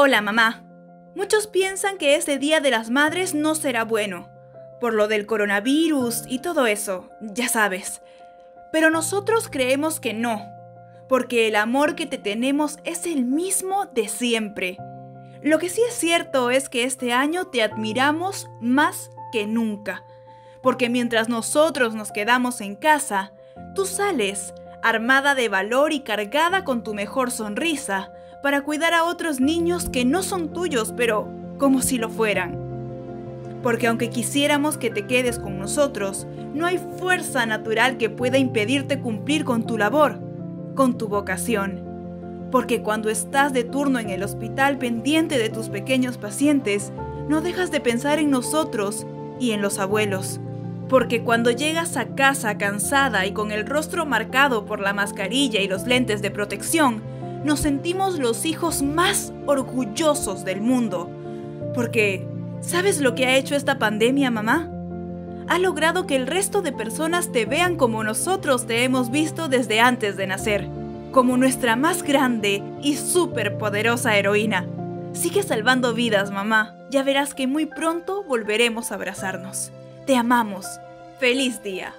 Hola mamá. Muchos piensan que este Día de las Madres no será bueno, por lo del coronavirus y todo eso, ya sabes. Pero nosotros creemos que no, porque el amor que te tenemos es el mismo de siempre. Lo que sí es cierto es que este año te admiramos más que nunca, porque mientras nosotros nos quedamos en casa, tú sales, armada de valor y cargada con tu mejor sonrisa, para cuidar a otros niños que no son tuyos, pero como si lo fueran. Porque aunque quisiéramos que te quedes con nosotros, no hay fuerza natural que pueda impedirte cumplir con tu labor, con tu vocación. Porque cuando estás de turno en el hospital pendiente de tus pequeños pacientes, no dejas de pensar en nosotros y en los abuelos. Porque cuando llegas a casa cansada y con el rostro marcado por la mascarilla y los lentes de protección, nos sentimos los hijos más orgullosos del mundo. Porque, ¿sabes lo que ha hecho esta pandemia, mamá? Ha logrado que el resto de personas te vean como nosotros te hemos visto desde antes de nacer, como nuestra más grande y súper poderosa heroína. Sigue salvando vidas, mamá. Ya verás que muy pronto volveremos a abrazarnos. Te amamos. ¡Feliz día!